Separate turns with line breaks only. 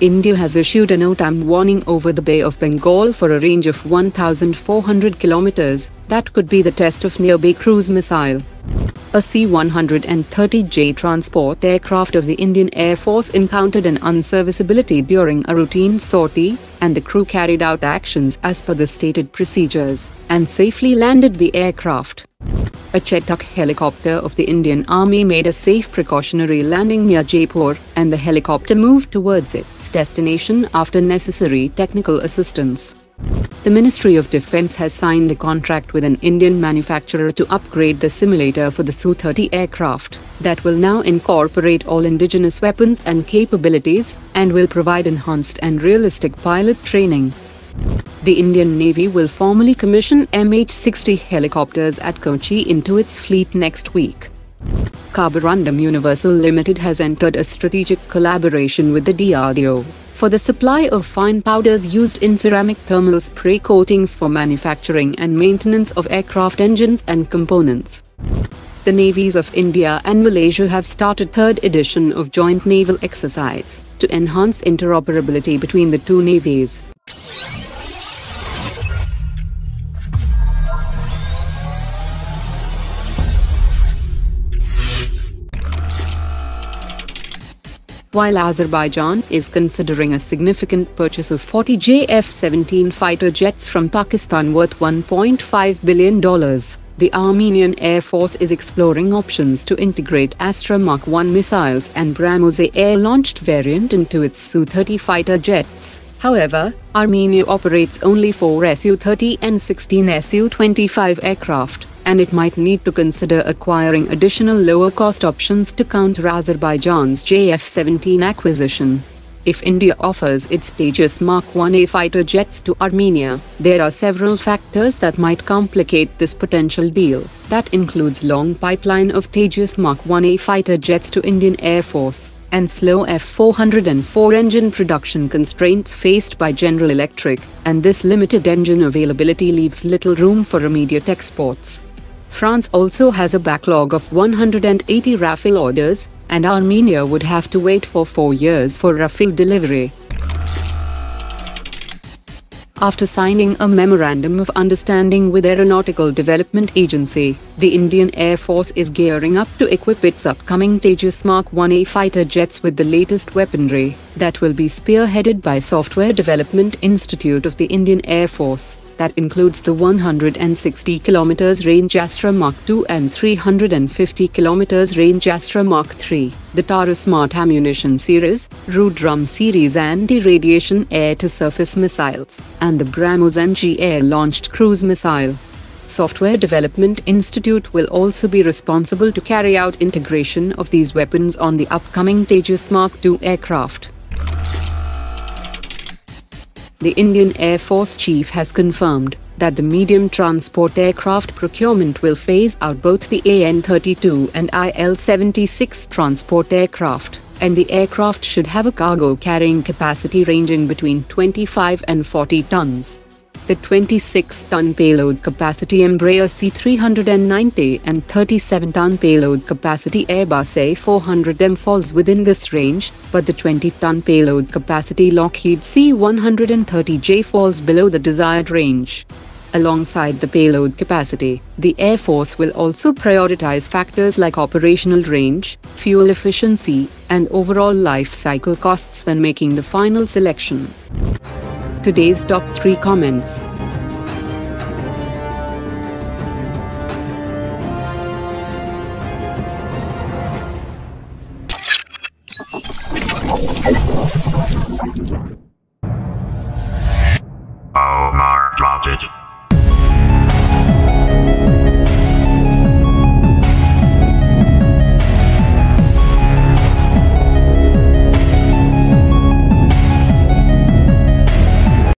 India has issued a NOTAM warning over the Bay of Bengal for a range of 1,400 kilometers. That could be the test of Nirbhay cruise missile. A C-130J transport aircraft of the Indian Air Force encountered an unserviceability during a routine sortie, and the crew carried out actions as per the stated procedures, and safely landed the aircraft. A Chetak helicopter of the Indian Army made a safe precautionary landing near Jaipur, and the helicopter moved towards its destination after necessary technical assistance. The Ministry of Defence has signed a contract with an Indian manufacturer to upgrade the simulator for the Su-30 aircraft that will now incorporate all indigenous weapons and capabilities and will provide enhanced and realistic pilot training. The Indian Navy will formally commission MH-60 helicopters at Kochi into its fleet next week. Carborundum Universal Limited has entered a strategic collaboration with the DRDO for the supply of fine powders used in ceramic thermal spray coatings for manufacturing and maintenance of aircraft engines and components. The navies of India and Malaysia have started third edition of joint naval exercise to enhance interoperability between the two navies. While Azerbaijan is considering a significant purchase of 40 JF-17 fighter jets from Pakistan worth $1.5 billion. The Armenian Air Force is exploring options to integrate Astra Mark 1 missiles and BrahMos air-launched variant into its Su-30 fighter jets. However, Armenia operates only four Su-30 and 16 Su-25 aircraft and it might need to consider acquiring additional lower-cost options to counter Azerbaijan's JF-17 acquisition. If India offers its Tejas Mark 1A fighter jets to Armenia, there are several factors that might complicate this potential deal. That includes long pipeline of Tejas Mark 1A fighter jets to Indian Air Force, and slow F404 engine production constraints faced by General Electric, and this limited engine availability leaves little room for immediate exports. France also has a backlog of 180 Rafale orders, and Armenia would have to wait for four years for Rafale delivery. After signing a Memorandum of Understanding with Aeronautical Development Agency, the Indian Air Force is gearing up to equip its upcoming Tejas Mark 1A fighter jets with the latest weaponry that will be spearheaded by Software Development Institute of the Indian Air Force that includes the 160 km range Astra Mark II and 350 km range Astra Mark III, the Taurus Smart Ammunition Series, Rudram Series anti-radiation air-to-surface missiles, and the BrahMos NG air-launched cruise missile. Software Development Institute will also be responsible to carry out integration of these weapons on the upcoming Tejas Mark II aircraft. The Indian Air Force Chief has confirmed that the medium transport aircraft procurement will phase out both the AN-32 and IL-76 transport aircraft, and the aircraft should have a cargo carrying capacity ranging between 25 and 40 tons. The 26-ton payload capacity Embraer C390 and 37-ton payload capacity Airbus A400M falls within this range, but the 20-ton payload capacity Lockheed C130J falls below the desired range. Alongside the payload capacity, the Air Force will also prioritize factors like operational range, fuel efficiency, and overall life cycle costs when making the final selection today's top 3 comments.